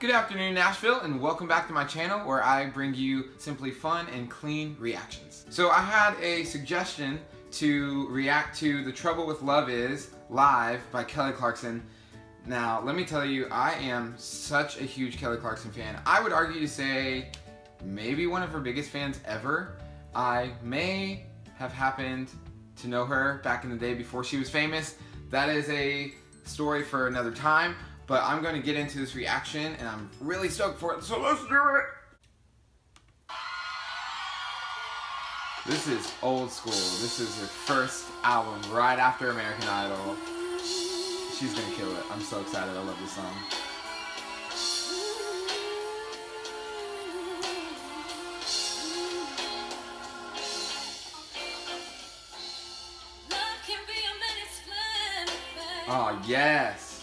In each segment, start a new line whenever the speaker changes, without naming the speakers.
Good afternoon, Nashville, and welcome back to my channel where I bring you simply fun and clean reactions. So I had a suggestion to react to The Trouble with Love Is live by Kelly Clarkson. Now, let me tell you, I am such a huge Kelly Clarkson fan. I would argue to say maybe one of her biggest fans ever. I may have happened to know her back in the day before she was famous. That is a story for another time. But I'm going to get into this reaction and I'm really stoked for it. So let's do it! This is old school. This is her first album right after American Idol. She's gonna kill it. I'm so excited. I love this song. Oh, yes.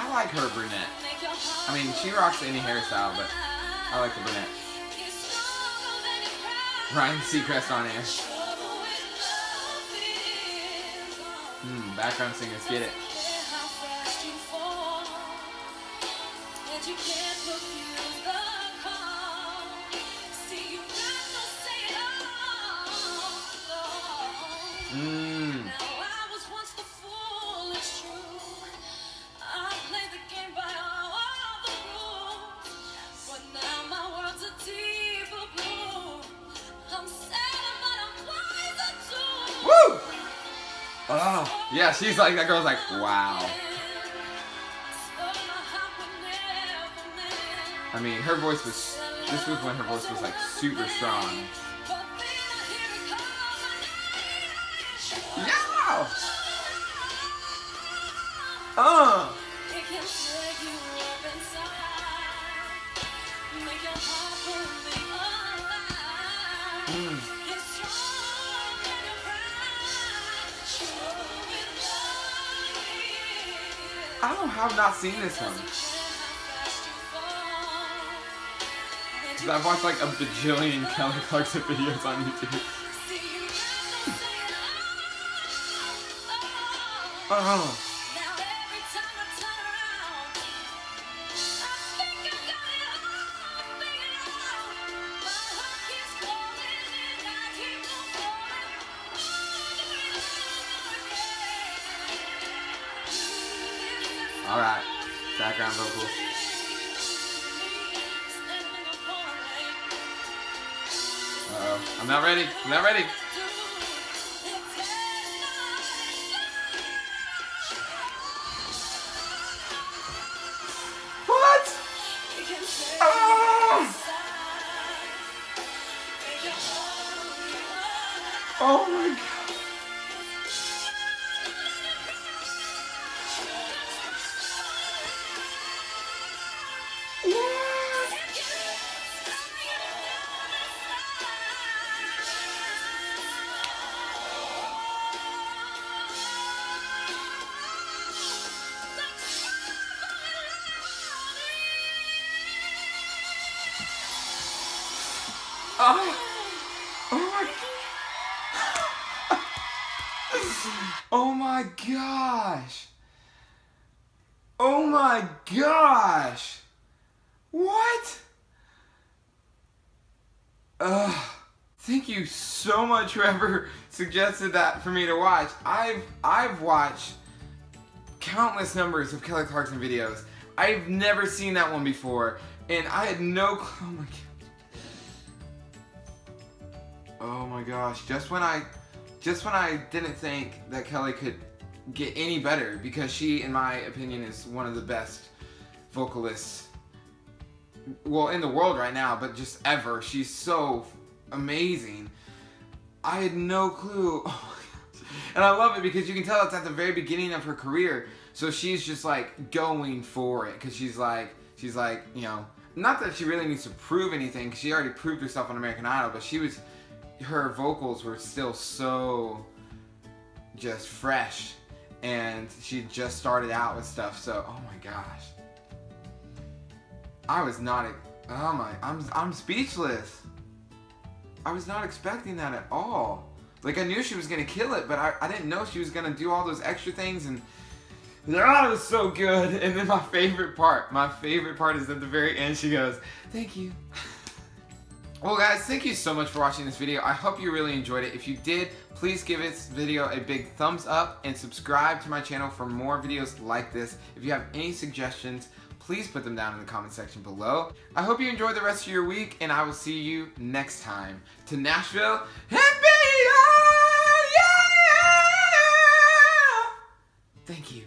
I like her brunette. I mean, she rocks any hairstyle, but I like the brunette. Ryan Seacrest on air. Hmm, background singers, get it. Mmm. Woo! Oh, yeah, she's like, that girl's like, wow. I mean, her voice was, this was when her voice was like super strong. Yeah! I don't have not seen this one. Cause I've watched like a bajillion Kelly Clarkson videos on YouTube. oh. All right, background vocals. Uh oh, I'm not ready. I'm not ready. oh my gosh. Oh my gosh. What? Ugh. Thank you so much whoever suggested that for me to watch. I've I've watched countless numbers of Kelly Clarkson videos. I've never seen that one before, and I had no oh my god. Oh my gosh, just when I just when I didn't think that Kelly could get any better because she in my opinion is one of the best vocalists well in the world right now, but just ever. She's so amazing. I had no clue. Oh and I love it because you can tell it's at the very beginning of her career.
So she's just like going for it because she's like, she's like, you know, not that she really needs to prove anything because she already proved herself on American Idol, but she was, her vocals were still so just fresh and she just started out with stuff. So, oh my gosh. I was not, oh my, I'm, I'm speechless. I was not expecting that at all. Like I knew she was gonna kill it, but I, I didn't know she was gonna do all those extra things and oh, was so good. And then my favorite part, my favorite part is at the very end. She goes, "Thank you." Well guys, thank you so much for watching this video. I hope you really enjoyed it. If you did, please give this video a big thumbs up and subscribe to my channel for more videos like this. If you have any suggestions, please put them down in the comment section below. I hope you enjoy the rest of your week and I will see you next time. To Nashville and beyond, yeah! Thank you.